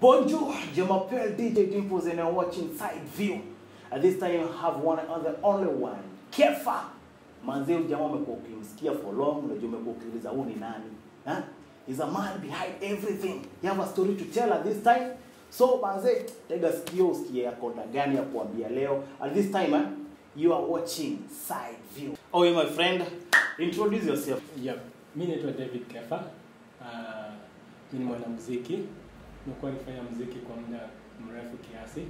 Bonjour, je m'appelle DJ Dimples and I'm watching Side View. At this time I have one and the only one, Kefa. Manze huyu jamaa umekuwa ukimsikia for long, unajua umekuwa ukiuliza huyu ni nani? Ha? He's a man behind everything. You have a story to tell at this time. So manze, tega sikio usikie konda gani ya kuambia leo. At this time eh, you are watching Side View. Oh, you my friend, introduce yourself. Yep. Mimi naitwa David Kefa. Uh, ni mwanamuziki. Nimekuwa nikifanya mziki kwa muda mrefu kiasi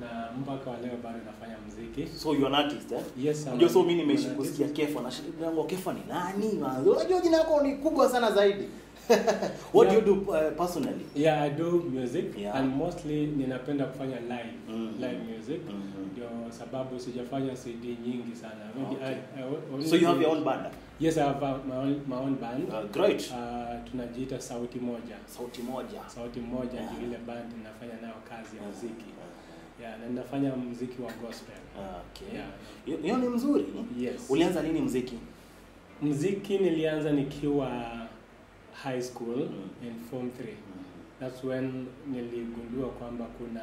na mpaka wa leo bado nafanya mziki So you are an artist eh? Yes, I'm Ndio so mimi nimeishi I'm kusikia Kefa na shida yangu Kefa ni nani? Unajua jina lako ni kubwa sana zaidi. What yeah. do you do uh, personally? Yeah, I do music Yeah. and mostly ninapenda kufanya live mm -hmm. live music. ndio mm -hmm. sababu sijafanya CD nyingi sana. Okay. I, I I, So you have your own band? Yes, I have uh, my own, my own band. Uh, great. Uh, tunajiita Sauti Moja. Sauti moja. Sauti Moja Yeah. ndio ile band ninafanya nayo kazi ya muziki. Yeah, na ninafanya muziki wa gospel. Okay. Yeah. Hiyo hiyo ni mzuri. Yes. Ulianza lini muziki? Muziki nilianza nikiwa high school Mm. in form 3. Mm. That's when niligundua kwamba kuna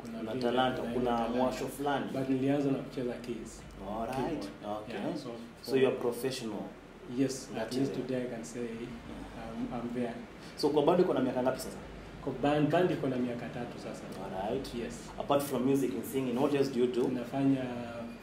kuna Kuna talanta, kuna mwasho fulani. But nilianza na kucheza keys. All right. Okay. Yeah, so So you are professional. yes, at least today I can say um, I'm there. So kwa bado kuna miaka ngapi sasa? Kwa band band iko na miaka tatu sasa. All right. Yes. Apart from music and singing, what else do you do? Nafanya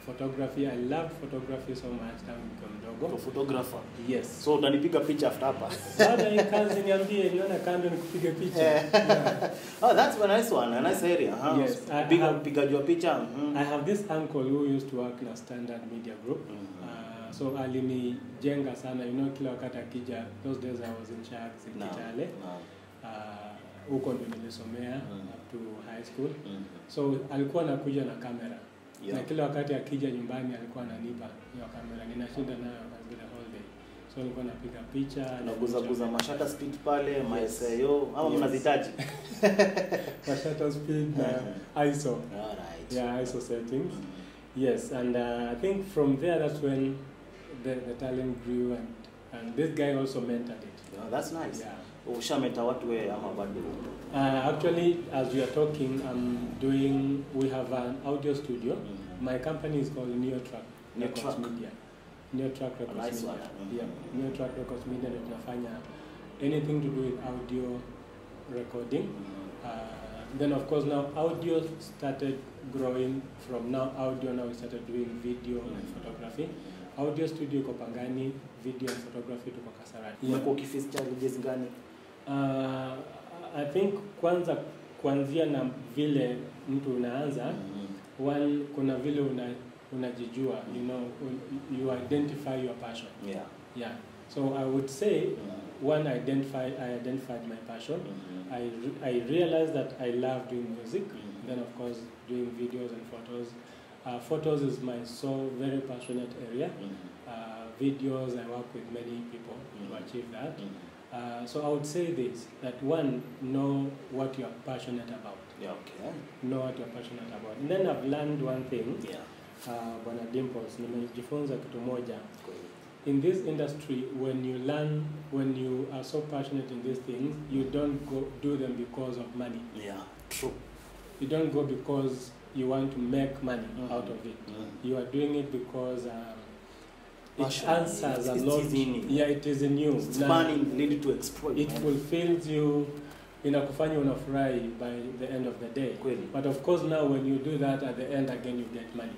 photography. I love photography so much tangu nikiwa mdogo. photographer. Yes. So utanipiga picha after hapa. Baada ya kazi niambie niona kando nikupige picha. Yeah. Oh, that's a nice one, a nice area. Huh? Yes, I Piga pigaji picha. Mm. I have this uncle who used to work in a standard media group. Mhm. Uh, so alinijenga sana, you know, kila wakati akija, those days I was in Sharks in no. Kitale. No. Uh, huko ndo nilisomea mm. up to high school. Mhm. So alikuwa anakuja na kamera. Yeah. Na kila wakati akija nyumbani alikuwa ananipa hiyo kamera. Ninashinda nayo the whole day. So nilikuwa napiga picha, Unaguza guza mashata speed pale, Yes. maeseyo ama Yes. mnazitaji mashata speed na uh, ISO. alright. Yeah, ISO settings. mm -hmm. Yes, and uh, I think from there that's when the, the talent grew and, and this guy also mentored it. Oh, that's nice. Yeah. Ushameta watu wewe ama bado? Uh, actually, as we are talking, I'm doing, we have an audio studio. Mm -hmm. My company is called Neotrack Records. Media. Neotrack Records nice Media. Mm -hmm. Yeah, Neotrack Records Media ndio tunafanya anything to do with audio recording. Mm -hmm. Uh, then of course now audio started growing from now audio now we started doing video mm -hmm. and Mhm. photography. Audio studio iko Pangani, video and photography tuko Kasarani. Umekuwa kifisi challenges gani? Uh, I think kwanza kuanzia na vile mtu unaanza Mhm. one kuna vile una unajijua you know you identify your passion Yeah. yeah so I would say Mhm. one identify I identified my passion Mhm. I, re- I realized that I love doing music Mhm. then of course doing videos and photos uh, photos is my so very passionate area Mhm. uh, videos I work with many people to Mhm. achieve that Mhm. Uh, so I would say this that one, know what you are passionate about. Yeah, okay. Know what you're passionate about. And then I've learned one thing, Yeah. uh, Bwana Dimples, nimejifunza kitu moja. In this industry, when you learn, when you are so passionate in these things, you don't go do them because of money. Yeah, true. You don't go because you want to make money Mhm. out of it. Mhm. You are doing it because um, it Passion. answers It's- a lot. Yeah, it is in you. It's burning, need to exploit. it fulfills you inakufanya unafurahi by the end of the day Kweli. but of course now when you do that at the end again you get money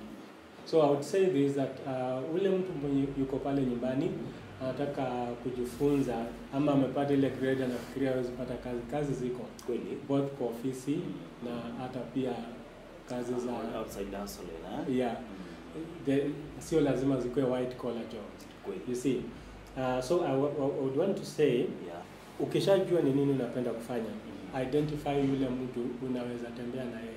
so i would say this that uh, ule mtu mwenye yuko pale nyumbani anataka kujifunza ama amepata ile grade anafikiria hawezi pata kazi kazi ziko Kweli. both kwa ofisi na hata pia kazi za outside hustle, eh? yeah Mm. The, sio lazima zikuwe white collar jobs Kweli. you see uh, so I, wa- I would want to say Yeah. ukishajua ni nini unapenda kufanya Mhm. identify yule mtu unaweza tembea na yeye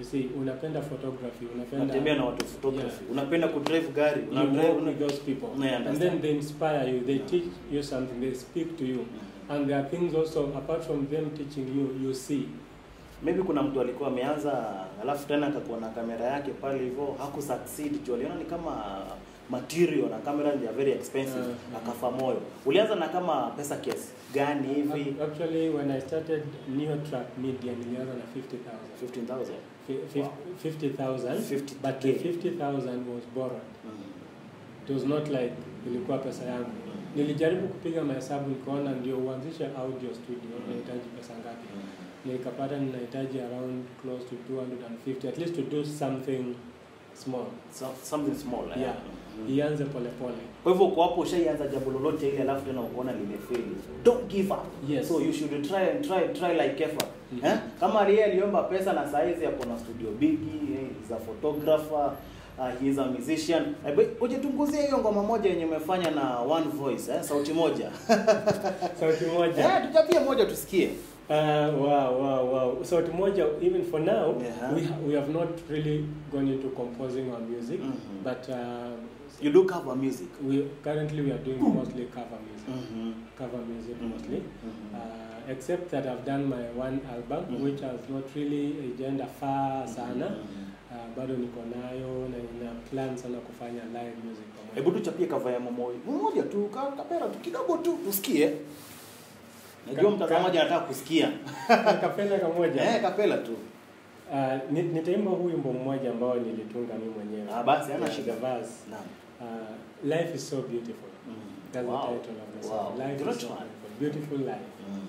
you see unapenda photography unapenda Unatembea na watu photography. Yeah. Unapenda kudrive gari. you Una drive una... with those people Yeah, and then they inspire you they Yeah. teach you something they speak to you Mhm. and there are things also apart from them teaching you you see maybe kuna mtu alikuwa ameanza alafu tena akakuwa na kamera yake pale hivyo haku succeed juu aliona ni kama material na camera they are very expensive Uh, akafa moyo ulianza na kama pesa kiasi gani hivi Actually, when I started Neo Track Media, nilianza na 50,000. 15000 Fi- Wow. 50,000, 50K. but the 50,000 was borrowed. mm. It was not like ilikuwa pesa yangu. Nilijaribu kupiga mahesabu nikaona ndio uanzishe audio studio unahitaji pesa ngapi. Nikapata ninahitaji around close to 250 at least to do something small. so, something small yeah, Yeah. Mhm. Ianze pole pole. kwa hivyo uko hapo ushaianza jambo lolote ile alafu tena ukaona limefeli don't give up Yes. so you should try and try try like ever mm-hmm. eh? kama Rie aliomba pesa na saizi yako na studio bigi eh, he's a photographer uh, he is a musician ujitunguzie but uje hiyo ngoma moja yenye umefanya na one voice eh? sauti moja Sauti moja. eh, tutapie moja tusikie Uh, wow, wow, wow. Sauti moja, even for now, Yeah. we, ha- we have not really gone into composing our music, Mhm. but uh, you do cover music we currently we are doing mostly cover music. mm-hmm. Cover music Mhm. mostly. Mhm. Uh, except that I've done my one album, Mhm. which has not really agenda far sana. Mhm. Uh, bado niko nayo na ina plan sana kufanya live music hebu tuchapie cover ya momoyo mmoja tu kapera tu kidogo tu tusikie najua mtazamaji anataka kusikia kapela kamoja. eh, kapela tu Uh, ni- nitaimba huu wimbo mmoja ambao nilitunga mimi mwenyewe. Ah, basi, hana shida. verse. Naam. Uh, life is so beautiful. mm. That's Wow. the title of the song. Wow. Life Great is so beautiful. Beautiful life. Mm.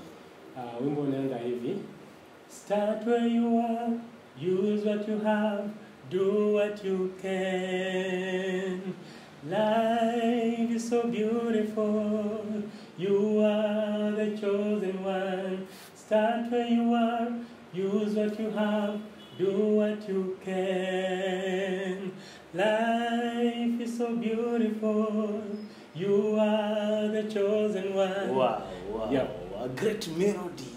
Uh, wimbo unaenda hivi. Start where you are, use what you have, do what you can. Life is so beautiful. You are the chosen one. Start where you are, use what you have, do what you can. Life is so beautiful. You are the chosen one. Wow, wow, Yeah. a great melody.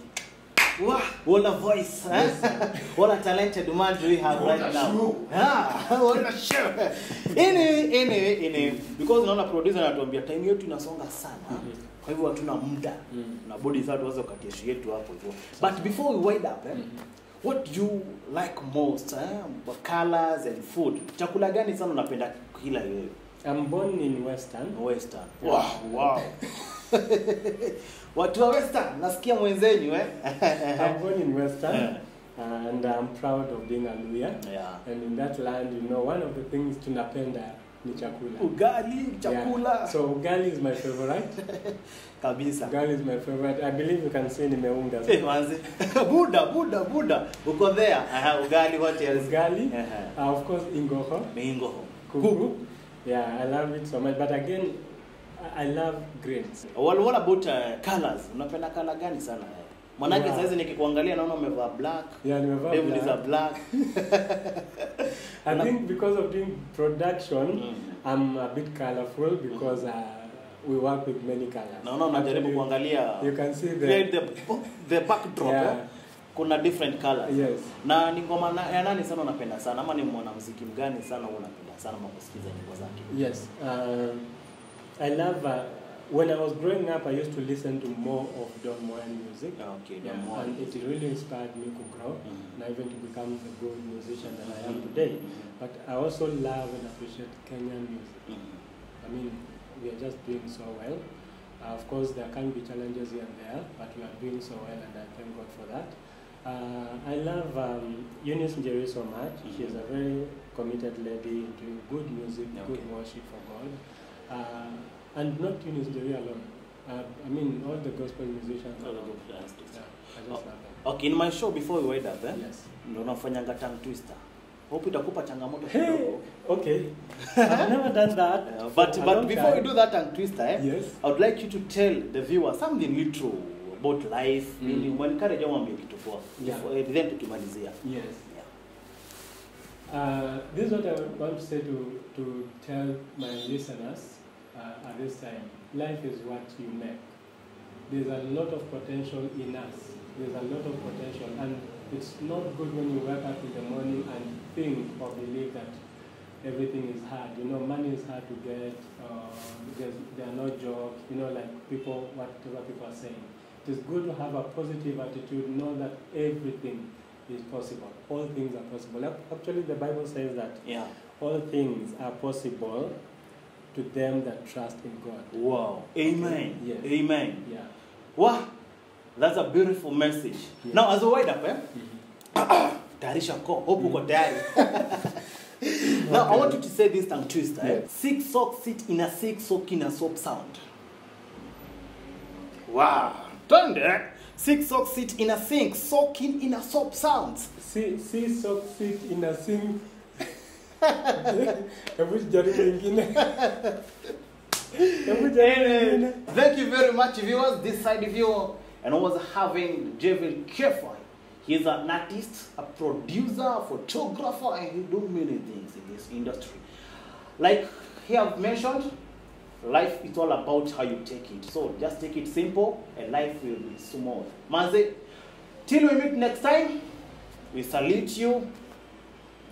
Wow, what a voice, eh? what a talented man do we have What right now. show. Ah, what a show. Anyway, anyway, anyway, because naona producer anatuambia time yetu inasonga sana. Mhm. Kwa hivyo hatuna muda. Mm. Na body zetu wazo kati yetu yetu hapo hivyo. But before we wind up, eh, Mhm. what do you like most, eh? Colors and food. Chakula gani sana unapenda kila wewe? I'm born in Western. Western. Yeah. Wow, wow. Watu wa Western, nasikia mwenzenyu eh? I'm born in Western, Yeah. and I'm proud of being a Luya. Yeah. And in that land, you know, one of the things tunapenda ni chakula. Ugali, chakula. Yeah. So ugali is my favorite. kabisa. Ugali is my favorite. I believe you can say nimeunga. Hey, manzi. Buda, Buda, Buda. Uko there. Aha, ugali what else? Ugali, Uh -huh. uh, of course, ingoho, Mingo. kuku. Yeah, I love it so much. But again, I love greens. Well, what about uh, colors? Unapenda color gani sana? Manake yeah. saizi nikikuangalia naona umevaa black. Yeah, nimevaa Devil is a black. black. I think because of doing production, Mm. I'm a bit colorful because mm. uh, we work with many colors. Naona unajaribu kuangalia You can see the the the backdrop. Yeah. Kuna different colors. yes. Na ni ngoma na- ya nani sana unapenda sana ama ni mwanamuziki mgani sana unapenda sana ama kusikiza nyimbo zake? Yes, um, I love. Uh, when I was growing up, I used to listen to more of Don Moen music. Okay, Yeah, Don Moen. and it really inspired me to grow Mhm. and even to become the good musician that I am today. But I also love and appreciate Kenyan music. Mhm. I mean, we are just doing so well. Uh, of course, there can be challenges here and there, but we are doing so well, and I thank God for that. Uh, I love um, Eunice Njeri so much. She is a very committed lady doing good music, good worship for God. Uh, and not Eunice Njeri alone. Uh, I mean, all the gospel musicians. All the gospel artists. Yeah, Oh. Okay, in my show before we wind up, eh? Yes. Ndio nafanyanga tongue twister. Hope itakupa changamoto Hey, okay. I've never done that. Yeah, but but before time. we do that tongue twister, eh? Yes. I would like you to tell the viewer something little about life. Mm. Ili mwencourage mwambie kitu poa. Yeah. Eh, Then tukimalizia. Yes. Uh, this is what I want to say to, to tell my listeners uh, at this time. Life is what you make. There's a lot of potential in us. There's a lot of potential, and it's not good when you wake up in the morning and think or believe that everything is hard. You know, money is hard to get. Uh, there's, there are no jobs. You know, like people, whatever people are saying. It is good to have a positive attitude. Know that everything is possible. All things are possible. Actually, the Bible says that Yeah. all things are possible to them that trust in God. Wow. Amen. Yes. Amen. Yeah. Wow. That's a beautiful message. Yes. Now as a wide up, eh? Tarisha ko. Hope uko tayari. Now I want you to say this tongue twister. Eh? Yes. Six socks sit in a six sock in a soap sound. Wow. Twende. Six socks sit in a sink soaking in a soap sounds. See, socks sock sit in a sink. Hebu jaribu ingine. Hebu jaribu ingine. Thank you very much, viewers. This side view, and I was having Jevil Kefoy. He's an artist, a producer, a photographer, and he do many things in this industry. Like he have mentioned, life is all about how you take it. So just take it simple, and life will be smooth. Manze, till we meet next time, we salute you.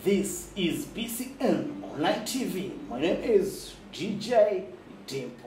This is BCN Online TV. My name is DJ Dimple.